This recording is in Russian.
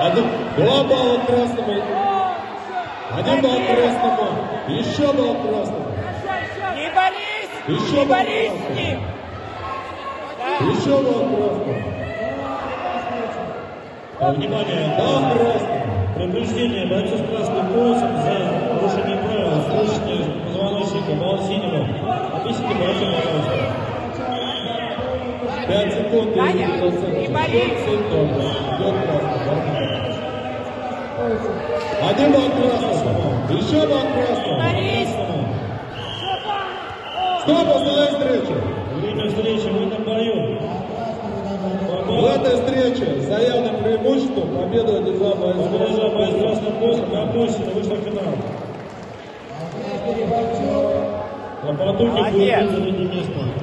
Один, два балла красному. Один балл красному. Еще балл красному. Не борись! Еще не балл борись с ним! Да. Еще балл красному. А, Внимание, Балл красному. Предупреждение бойцу с красным поясом за нарушение правил, слушание позвоночника, балл синего. Объясните бойцу, пожалуйста. Пять секунд. Таня, 30%. не тоже. Идет красный. Один балл красному. Еще балл красному. Борись! Стоп, останови встречу. Время встречи, вы на бою. В этой встрече с заявным преимуществом победу одержал боец Побежал боец с красным поясом, Габусина вышла в финал. На потуке будет вызовите место.